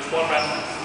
Just one round.